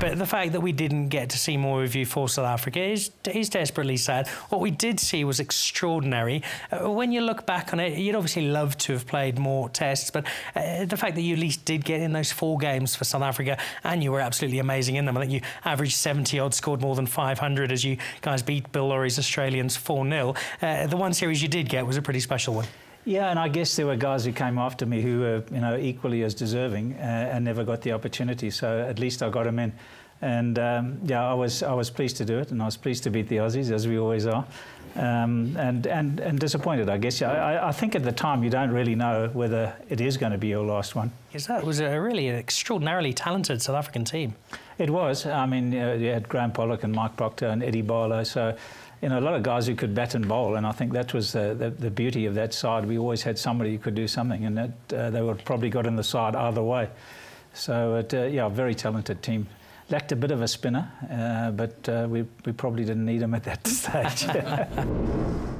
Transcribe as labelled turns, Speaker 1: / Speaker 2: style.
Speaker 1: but the fact that we didn't get to see more of you for South Africa is, is desperately sad. What we did see was extraordinary. Uh, when you look back on it, you'd obviously love to have played more tests, but uh, the fact that you at least did get in those four games for South Africa and you were absolutely amazing in them. I think you averaged 70 odds, scored more than 500 as you guys beat Bill Lawry's Australians 4 0. Uh, the one series you did get was a pretty special one.
Speaker 2: Yeah, and I guess there were guys who came after me who were, you know, equally as deserving uh, and never got the opportunity. So at least I got them in, and um, yeah, I was I was pleased to do it, and I was pleased to beat the Aussies as we always are, um, and and and disappointed. I guess I, I think at the time you don't really know whether it is going to be your last one.
Speaker 1: Yes, that was a really extraordinarily talented South African team.
Speaker 2: It was. I mean, you, know, you had Graeme Pollock and Mike Procter and Eddie Barlow, so you know, a lot of guys who could bat and bowl, and I think that was the, the, the beauty of that side. We always had somebody who could do something, and that, uh, they would probably got in the side either way. So, it, uh, yeah, very talented team. Lacked a bit of a spinner, uh, but uh, we, we probably didn't need him at that stage.